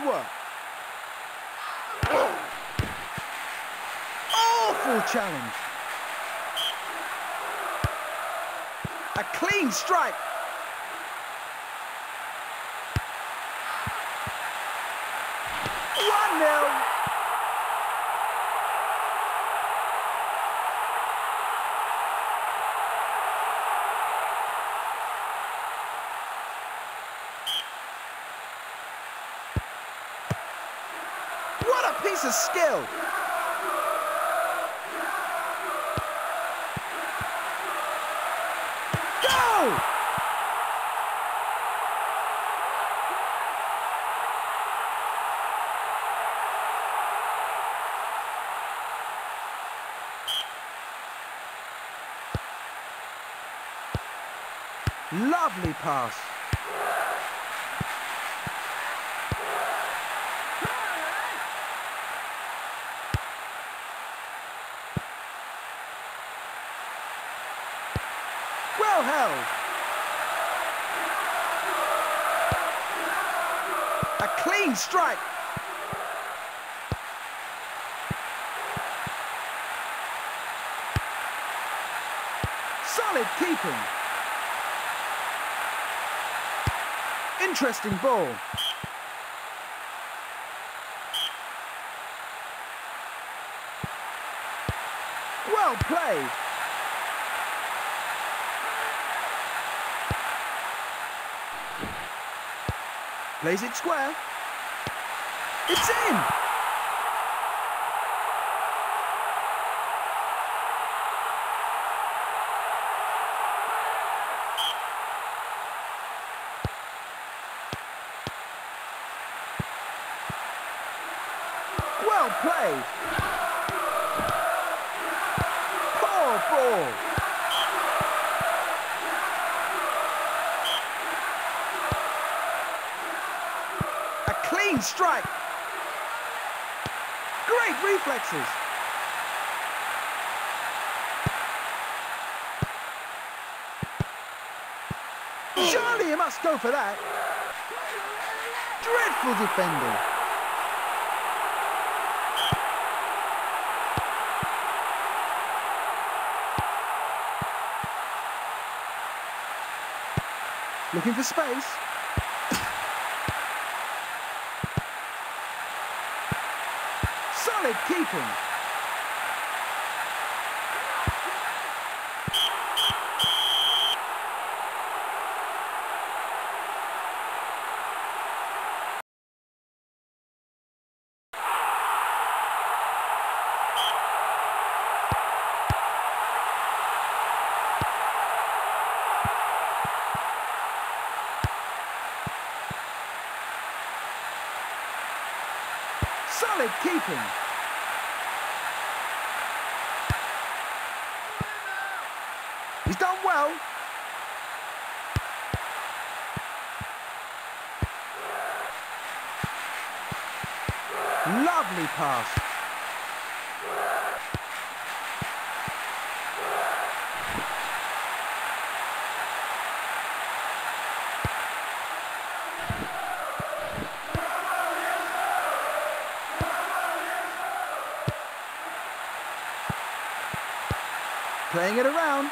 work. Awful challenge. A clean strike. One nil. What a piece of skill. Go! Lovely pass. Well held. A clean strike. Solid keeping. Interesting ball. Well played. Plays it square. It's in! Well played. Poor ball. A clean strike. Great reflexes. Surely you must go for that. Dreadful defending. Looking for space. Solid keeping. Solid keeping. Done well. Lovely pass. Playing it around.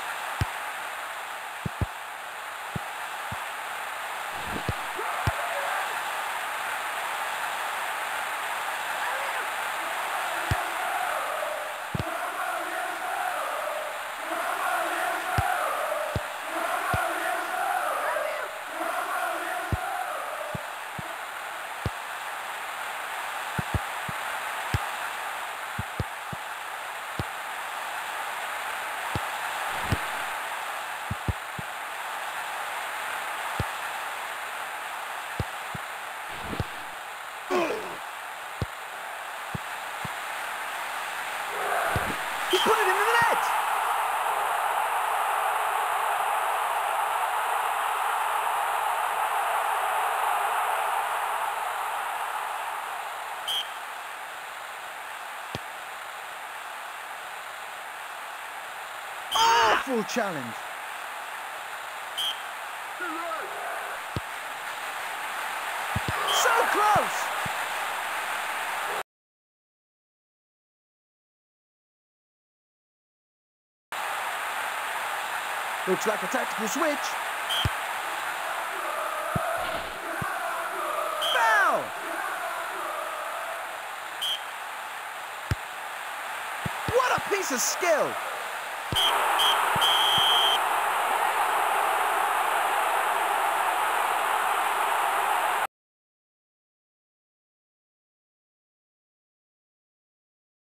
Full challenge. So close! Looks like a tactical switch. Foul! What a piece of skill!